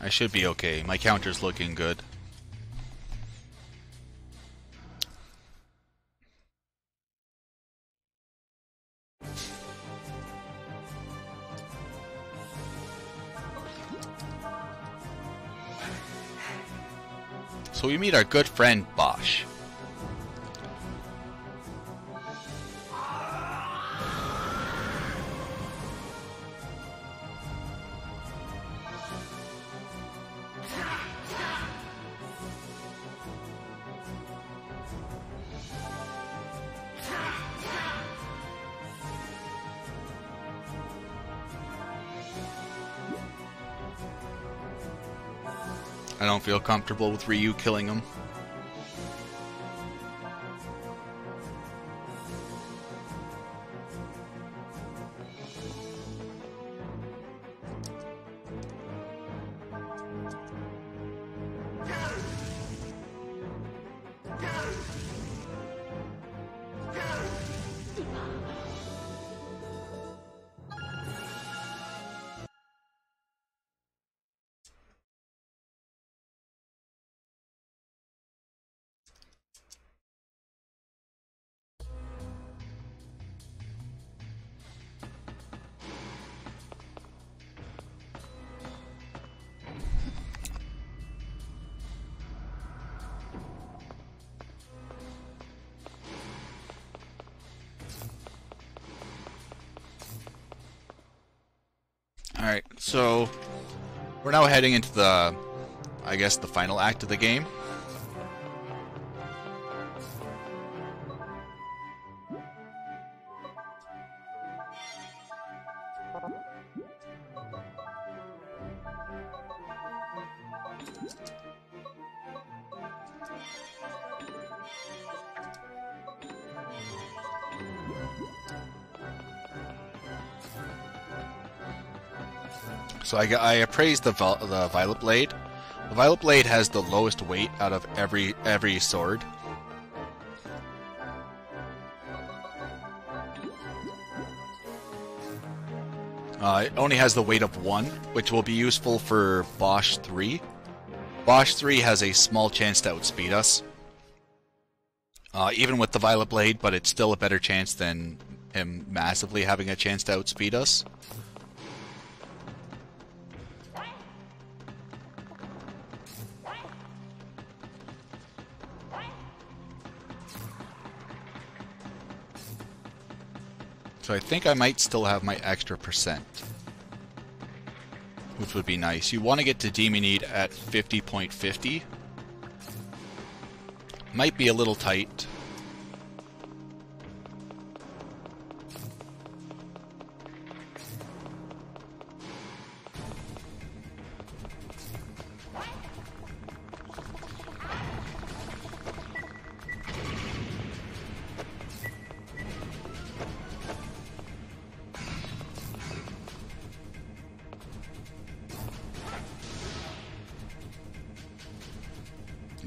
I should be okay. My counter's looking good. Meet our good friend Bosch. Feel comfortable with Ryu killing him. Alright, so, we're now heading into the, I guess, the final act of the game. So I, I appraised the, the Violet Blade. The Violet Blade has the lowest weight out of every every sword. Uh, it only has the weight of 1, which will be useful for Bosch 3. Bosch 3 has a small chance to outspeed us. Uh, even with the Violet Blade, but it's still a better chance than him massively having a chance to outspeed us. So I think I might still have my extra percent. Which would be nice. You want to get to Demonede at 50.50. Might be a little tight.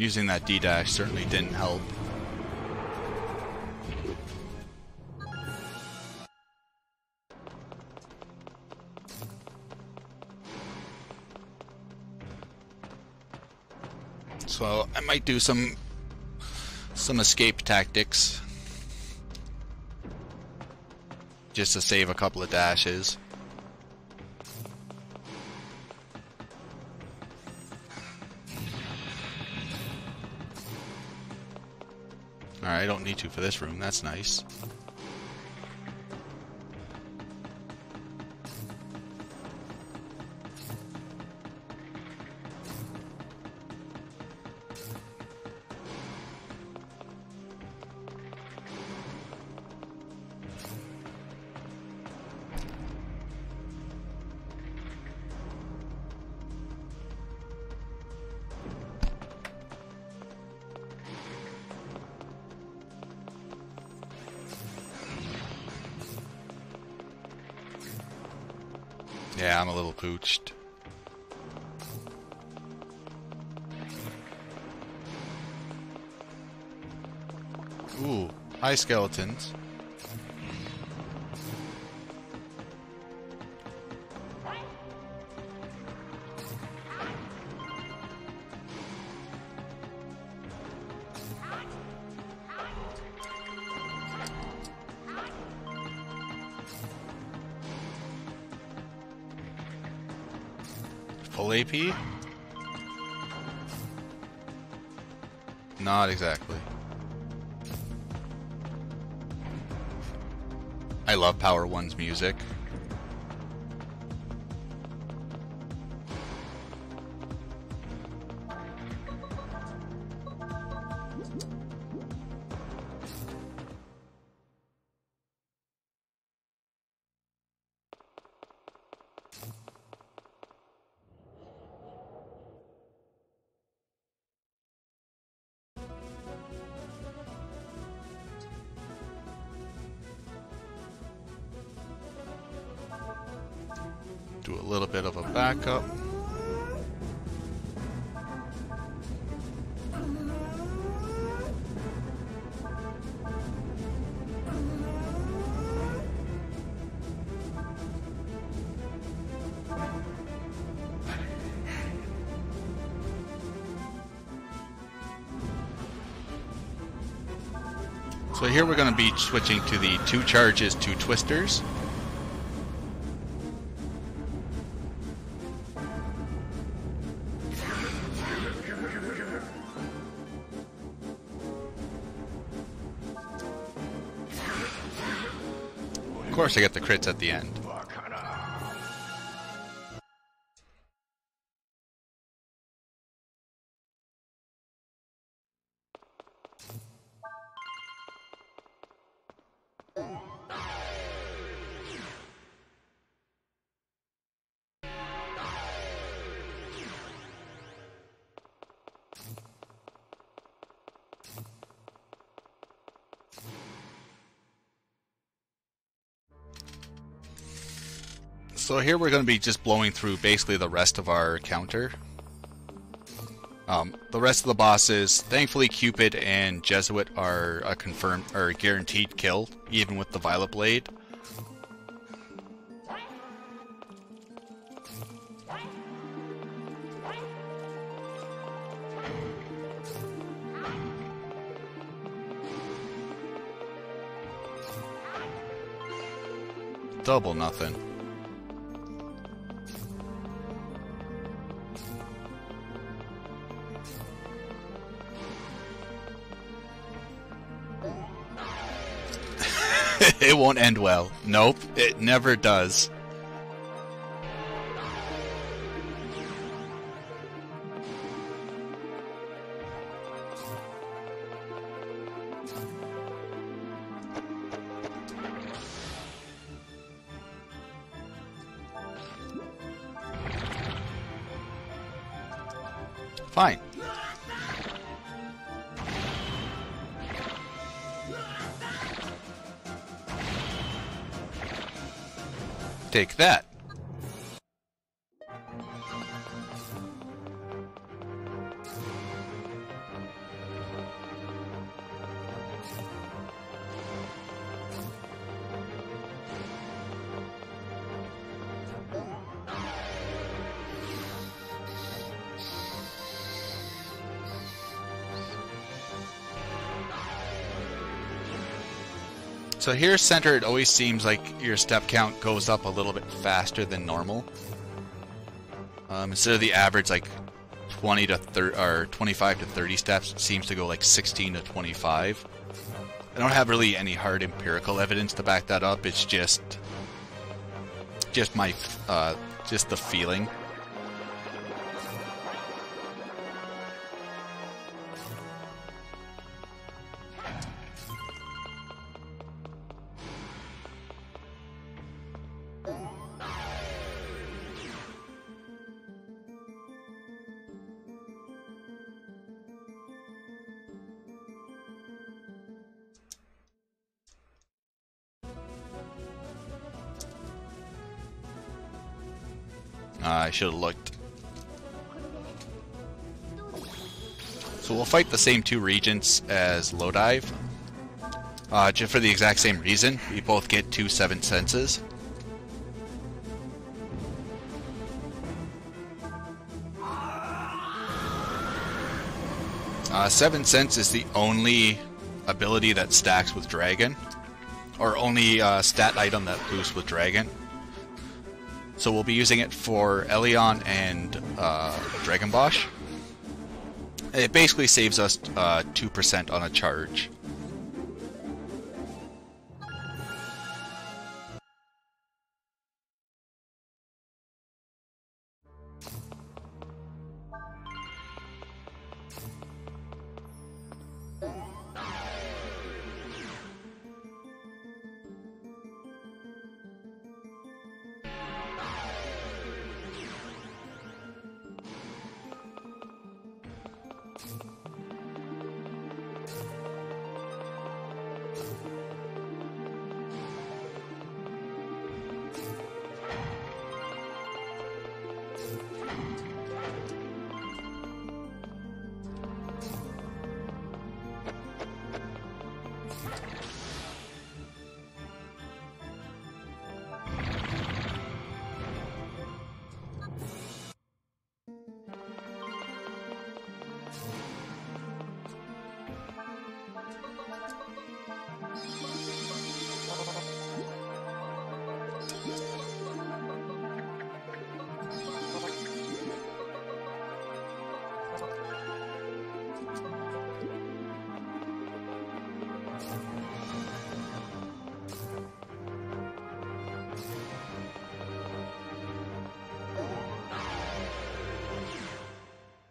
Using that D-dash certainly didn't help. So I might do some some escape tactics just to save a couple of dashes. I don't need to for this room, that's nice. Skeletons. Music. So here we're going to be switching to the two charges, two twisters. Of course I get the crits at the end. So here we're going to be just blowing through basically the rest of our counter. Um, the rest of the bosses, thankfully Cupid and Jesuit are a confirmed or guaranteed kill, even with the Violet Blade. Double nothing. it won't end well. Nope, it never does. Take that. So here center, it always seems like your step count goes up a little bit faster than normal. Um, instead of the average like 20 to 30 or 25 to 30 steps, it seems to go like 16 to 25. I don't have really any hard empirical evidence to back that up. It's just just my uh, just the feeling. I should have looked. So we'll fight the same two regents as Lowdive. Uh, just for the exact same reason. We both get two seven senses. Uh, seven sense is the only ability that stacks with dragon, or only uh, stat item that boosts with dragon. So we'll be using it for Elyon and uh, Dragon Bosch. It basically saves us uh, 2% on a charge.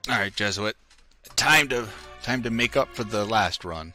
All right, Jesuit. Time to time to make up for the last run.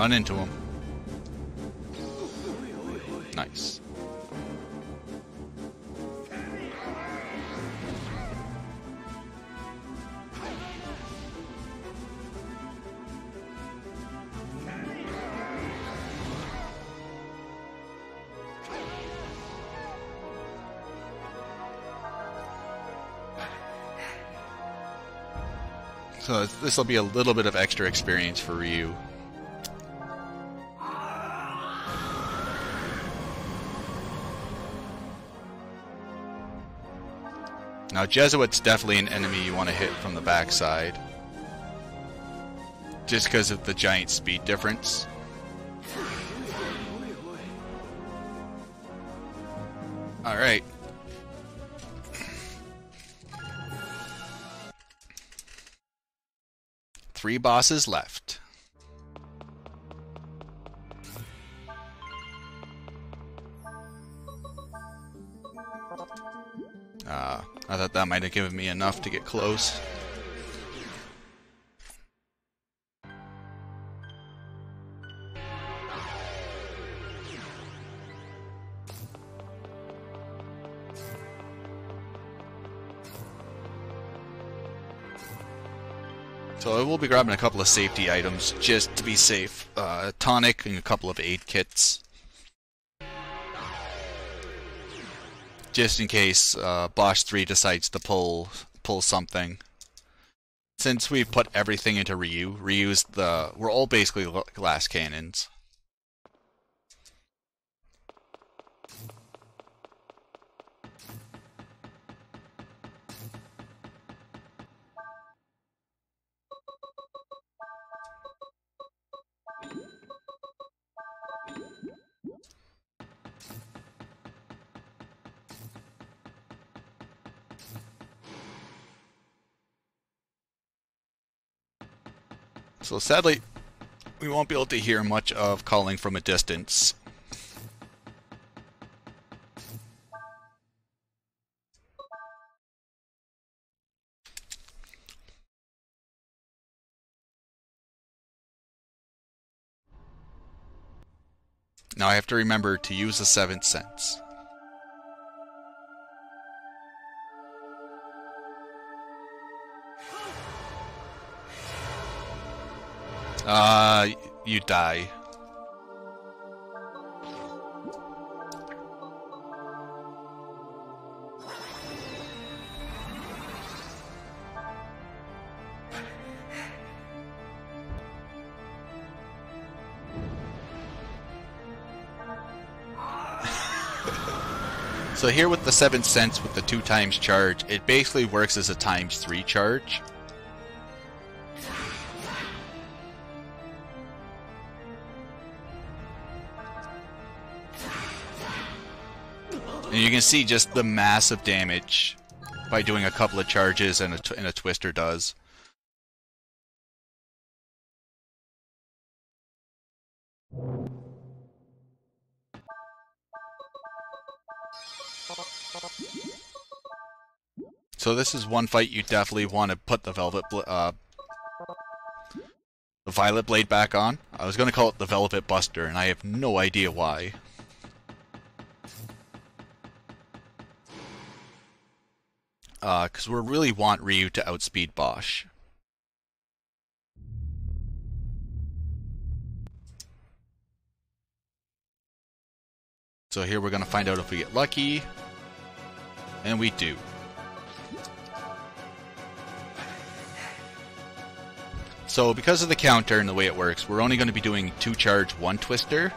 Run into him. Nice. So this will be a little bit of extra experience for Ryu. Now Jesuit's definitely an enemy you want to hit from the backside. Just because of the giant speed difference. Alright. Three bosses left. Have given me enough to get close. So I will be grabbing a couple of safety items just to be safe. Uh, a tonic and a couple of aid kits. Just in case uh, Bosch 3 decides to pull pull something. Since we've put everything into Ryu, Ryu's the... We're all basically glass cannons. Sadly, we won't be able to hear much of calling from a distance. Now I have to remember to use the seventh sense. Uh, you die. So here with the 7 sense with the 2 times charge, it basically works as a times 3 charge. You can see just the massive damage by doing a couple of charges and a, and a twister does. So this is one fight you definitely want to put the Velvet uh, the Violet Blade back on. I was going to call it the Velvet Buster, and I have no idea why. Because uh, we really want Ryu to outspeed Bosch. So here we're going to find out if we get lucky. And we do. So because of the counter and the way it works, we're only going to be doing two charge, one twister.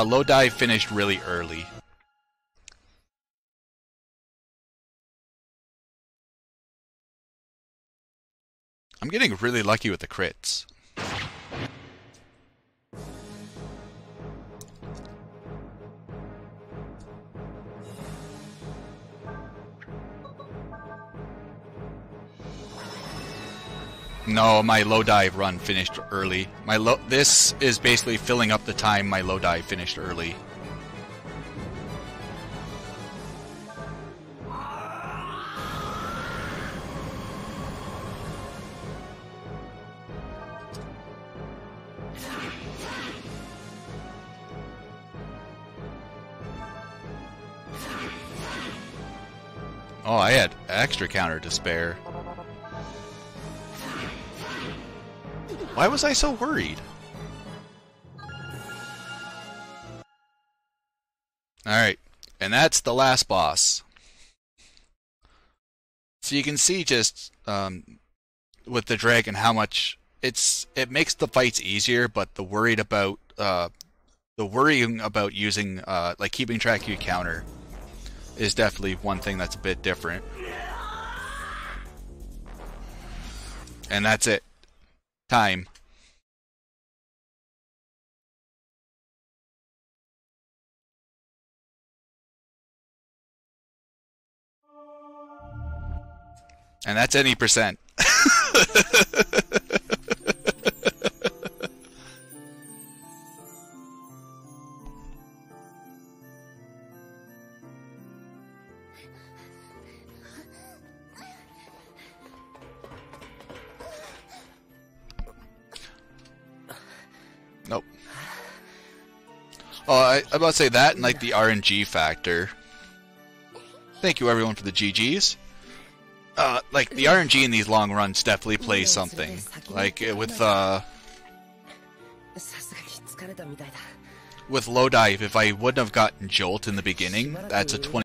Uh, low dive finished really early. I'm getting really lucky with the crits. No, my low dive run finished early. My low this is basically filling up the time my low dive finished early. Oh, I had extra counter to spare. Why was I so worried? Alright, and that's the last boss. So you can see just um, with the dragon how much it's it makes the fights easier, but the worried about uh, the worrying about using uh, like keeping track of your counter is definitely one thing that's a bit different. And that's it. Time. And that's any percent. Oh, I, I about to say that and like the RNG factor. Thank you everyone for the GGs. Uh, like the RNG in these long runs definitely plays something. Like uh, with uh, with low dive, if I wouldn't have gotten jolt in the beginning, that's a twenty.